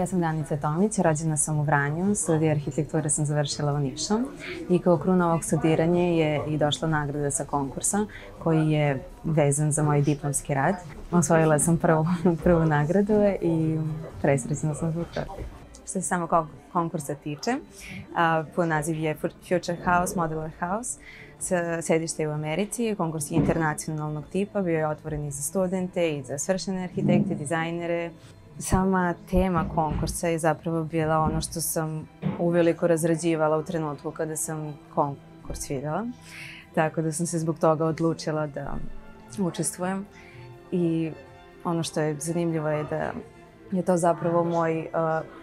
Ja sam Danica Tomić, rođena sam u Vranju, studij arhitekture sam završila u Nišu i kao kruna ovog studiranja je i došla nagrada sa konkursa koji je vezan za moj diplomski rad. Osvojila sam prvu, prvu nagradu i presrećna sam zbog toga. Što se samo konkursa tiče, po naziv je Future House, Modular House, sedište je u Americi, konkurs je internacionalnog tipa, bio je otvoren i za studente i za svršene arhitekte, dizajnere, sama tema konkursa je zapravo bila ono što sam uveliko razrađivala u trenutku kada sam konkurs videla. Tako da sam se zbog toga odlučila da učestvujem. I ono što je zanimljivo je da je to zapravo moj uh,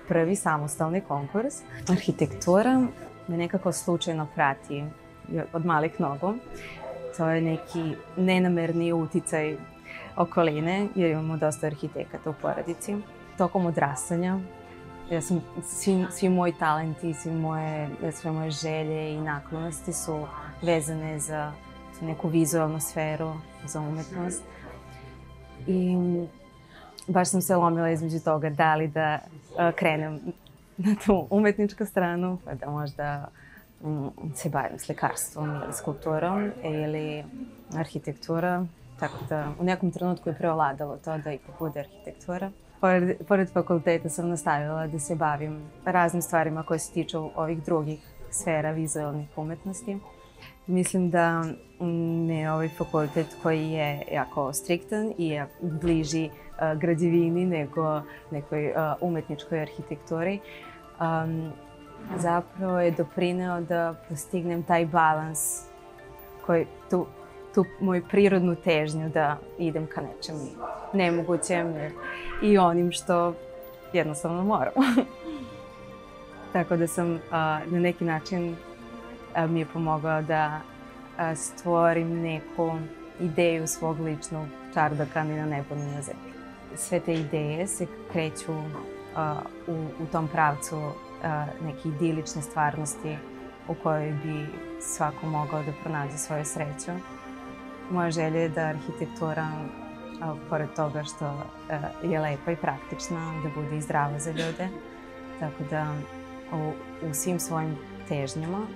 prvi samostalni konkurs. Arhitektura me nekako slučajno prati od malih nogu. To je neki nenamerni uticaj okoline, jer imamo dosta arhitekata u porodici. Tokom odrastanja, ja sam, svi, svi moji talenti, svi moje, sve moje želje i naklonosti su vezane za neku vizualnu sferu, za umetnost. I baš sam se lomila između toga da li da uh, krenem na tu umetničku stranu, pa da možda um, se bavim slikarstvom ili skulpturom ili arhitektura, Tako da u nekom trenutku je preovladalo to da ipak bude arhitektura. Pored, pored fakulteta sam nastavila da se bavim raznim stvarima koje se tiču ovih drugih sfera vizualnih umetnosti. Mislim da me ovaj fakultet koji je jako striktan i je bliži uh, građevini nego nekoj uh, umetničkoj arhitekturi, um, zapravo je doprineo da postignem taj balans koji tu tu moju prirodnu težnju da idem ka nečem nemogućem i onim što jednostavno moram. Tako da sam a, na neki način a, mi je pomogao da a, stvorim neku ideju svog ličnog čardaka ni na nebu ni na zemlji. Sve te ideje se kreću u, u tom pravcu neke idilične stvarnosti u kojoj bi svako mogao da pronađe svoju sreću moja želja je da arhitektura, pored toga što e, je lepa i praktična, da bude i zdrava za ljude. Tako da u, u svim svojim težnjama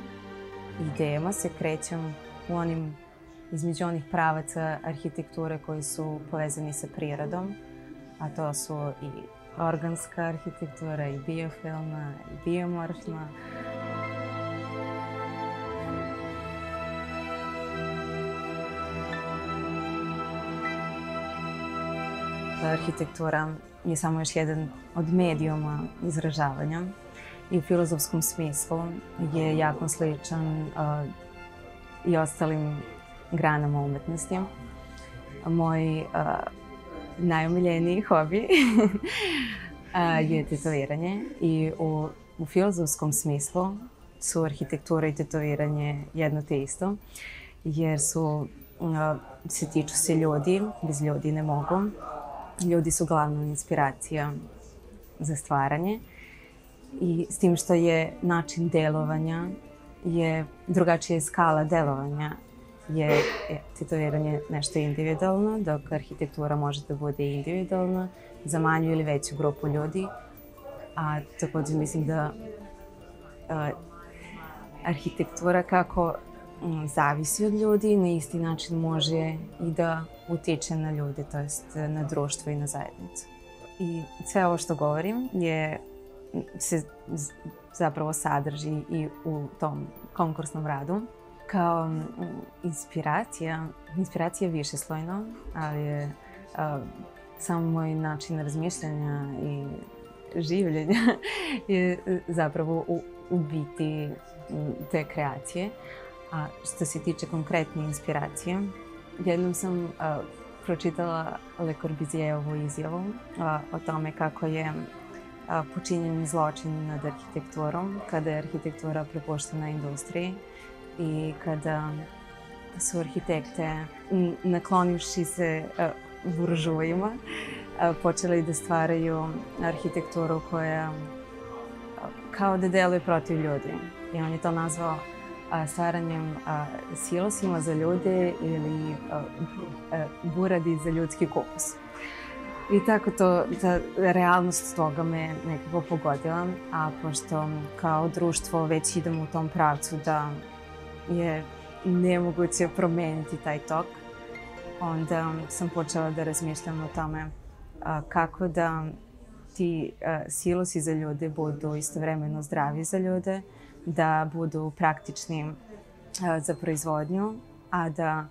idejama se krećem u onim, između onih pravaca arhitekture koji su povezani sa prirodom, a to su i organska arhitektura, i biofilna, i biomorfna. Arhitektura je samo još jedan od medijuma izražavanja i u filozofskom smislu je jako sličan uh, i ostalim granama umetnosti. Moj uh, najomiljeniji hobi uh, je tetoviranje i u, u filozofskom smislu su arhitektura i tetoviranje jedno te isto, jer su, se tiču se ljudi, bez ljudi ne mogu, ljudi su glavna inspiracija za stvaranje i s tim što je način delovanja je drugačija skala delovanja je, je tetoviranje nešto individualno, dok arhitektura može da bude individualna za manju ili veću grupu ljudi. A takođe mislim da a, arhitektura kako zavisi od ljudi, na isti način može i da utiče na ljude, to jest na društvo i na zajednicu. I sve ovo što govorim je, se zapravo sadrži i u tom konkursnom radu. Kao inspiracija, inspiracija je višeslojno, ali je a, samo moj način razmišljanja i življenja je zapravo u, u biti te kreacije. A što se tiče konkretne inspiracije, jednom sam uh, pročitala Le Corbusijerovu izjavu uh, o tome kako je uh, počinjen zločin nad arhitekturom, kada je arhitektura prepuštena industriji i kada su arhitekte, naklonivši se uh, buržujima, počeli da stvaraju arhitekturu koja kao da deluje protiv ljudi. I on je to nazvao stvaranjem silosima za ljude ili buradi za ljudski kupus. I tako to, ta realnost toga me nekako pogodila, a pošto kao društvo već idemo u tom pravcu da je nemoguće promeniti taj tok, onda sam počela da razmišljam o tome kako da ti silosi za ljude budu istovremeno zdravi za ljude, da budu praktični a, za proizvodnju, a da,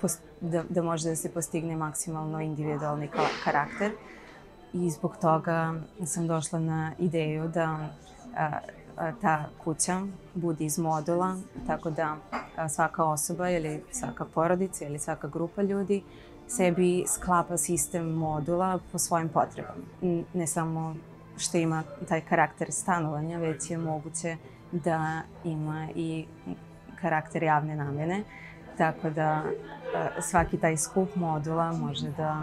post, da, da može da se postigne maksimalno individualni karakter. I zbog toga sam došla na ideju da a, ta kuća bude iz modula, tako da svaka osoba ili svaka porodica ili svaka grupa ljudi sebi sklapa sistem modula po svojim potrebama. Ne samo što ima taj karakter stanovanja, već je moguće da ima i karakter javne namene, tako da svaki taj skup modula može da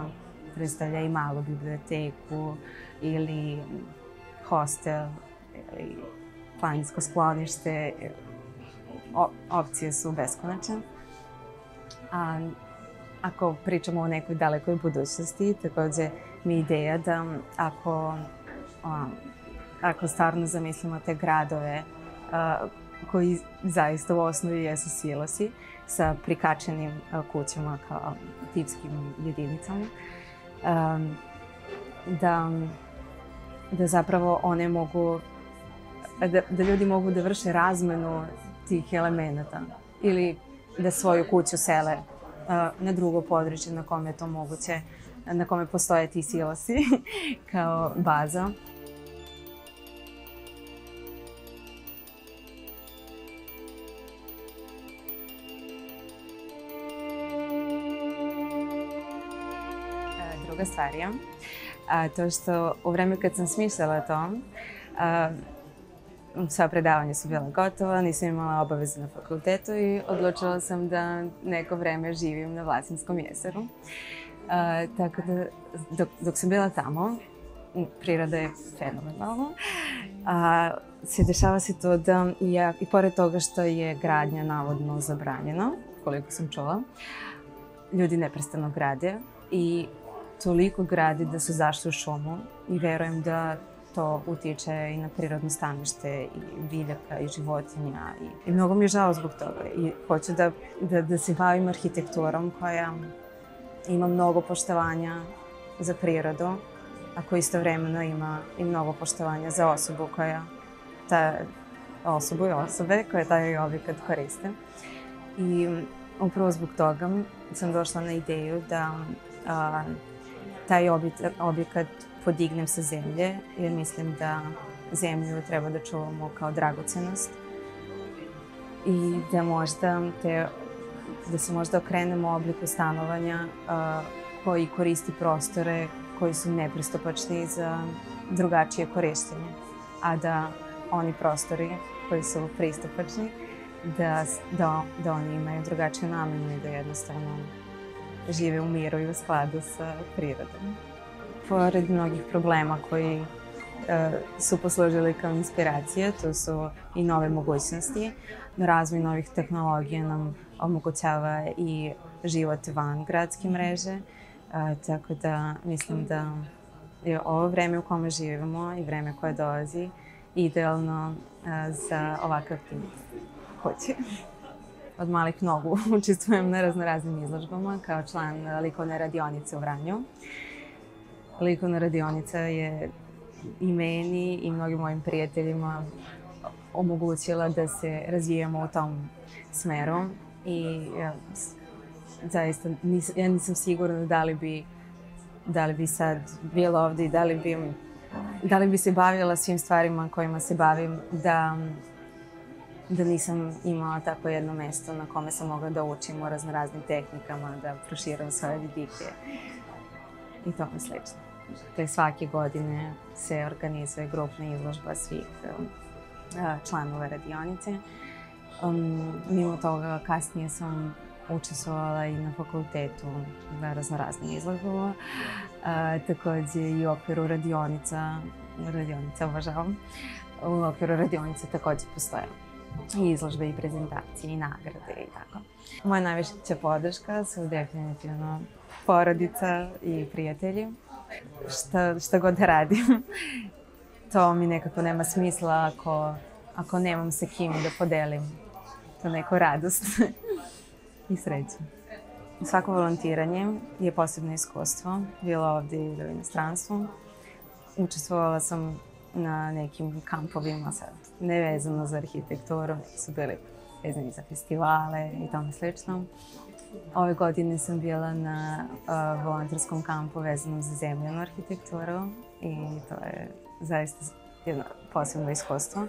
predstavlja i malu biblioteku ili hostel ili planinsko sklonište, opcije su beskonačne. A ako pričamo o nekoj dalekoj budućnosti, takođe mi ideja da ako, a, ako stvarno zamislimo te gradove a, koji zaista u osnovi jesu silosi sa prikačenim a, kućama kao tipskim jedinicama, a, da, da zapravo one mogu da, da ljudi mogu da vrše razmenu tih elemenata ili da svoju kuću sele na drugo područje na kome je to moguće, na kome postoje ti silosi kao baza. Druga stvar a, to što u vreme kad sam smišljala to, a, sva predavanja su bila gotova, nisam imala obaveze na fakultetu i odlučila sam da neko vreme živim na Vlasinskom jezeru. Tako da, dok, dok sam bila tamo, priroda je fenomenalna, a, se dešava se to da ja, i pored toga što je gradnja navodno zabranjena, koliko sam čula, ljudi neprestano grade i toliko gradi da su zašli u šumu i verujem da to utiče i na prirodno stanište i biljaka i životinja i, i mnogo mi je žao zbog toga i hoću da, da, da se bavim arhitekturom koja ima mnogo poštovanja za prirodu, a koja istovremeno ima i mnogo poštovanja za osobu koja ta osobu i osobe koje taj objekat koriste. I upravo zbog toga sam došla na ideju da a, taj objekat, podignem sa zemlje, jer mislim da zemlju treba da čuvamo kao dragocenost i da možda te, da se možda okrenemo obliku stanovanja uh, koji koristi prostore koji su nepristupačni za drugačije korištenje, a da oni prostori koji su pristupačni, da, da, da oni imaju drugačiju namenu i da jednostavno žive u miru i u skladu sa prirodom pored mnogih problema koji e, su poslužili kao inspiracije, to su i nove mogućnosti. Razvoj novih tehnologija nam omogućava i život van gradske mreže, tako da mislim da je ovo vreme u kome živimo i vreme koje dolazi idealno za ovakav tip kuće. Od malih nogu učestvujem na raznoraznim izložbama kao član likovne radionice u Vranju. Likovna radionica je i meni i mnogim mojim prijateljima omogućila da se razvijamo u tom smeru i ja, zaista nis, ja nisam sigurna da li bi da li bi sad bila ovde i da li bi da li bi se bavila svim stvarima kojima se bavim da da nisam imala tako jedno mesto na kome sam mogla da učim o raznoraznim tehnikama, da proširam svoje vidike i tome slično te svake godine se organizuje grupna izložba svih um, članova radionice. Um, mimo toga, kasnije sam učestvovala i na fakultetu na raznoraznim izložbama. Uh, takođe i u okviru radionica, radionica obožavam, u okviru radionice takođe postoje i izložbe i prezentacije i nagrade i tako. Moja najveća podrška su definitivno porodica i prijatelji. Šta, šta god da radim, to mi nekako nema smisla ako, ako nemam sa kim da podelim to neku radost i sreću. Svako volontiranje je posebno iskustvo, bilo ovde ili u inostranstvu. Učestvovala sam na nekim kampovima sad, nevezano za arhitekturu, su bili vezani za festivale i tome slično. Ove godine sam bila na uh, volonterskom kampu vezano za zemljenu arhitekturu i to je zaista jedno posebno iskustvo.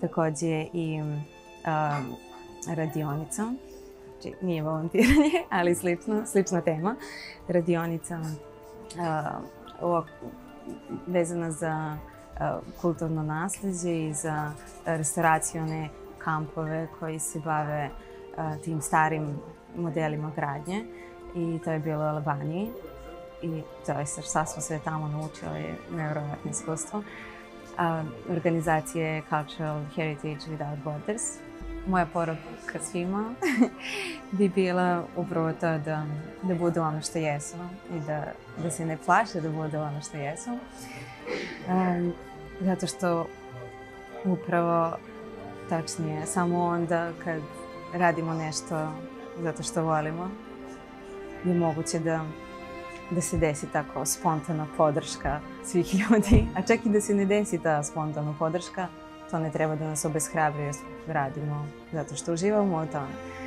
Takođe i um, radionica, znači nije volontiranje, ali slično, slična tema. Radionica uh, vezana za kulturno nasledđe i za restauracione kampove koji se bave uh, tim starim modelima gradnje i to je bilo u Albaniji i to je šta smo sve tamo naučili je nevjerovatno iskustvo. Uh, organizacije Cultural Heritage Without Borders moja poruka svima bi bila upravo to da, da budu ono što jesu i da, da se ne plaše da budu ono što jesu. Um, zato što upravo tačnije samo onda kad radimo nešto zato što volimo je moguće da da se desi tako spontana podrška svih ljudi, a čak i da se ne desi ta spontana podrška, to ne treba da nas obeshrabruje, radimo zato što uživamo u tome.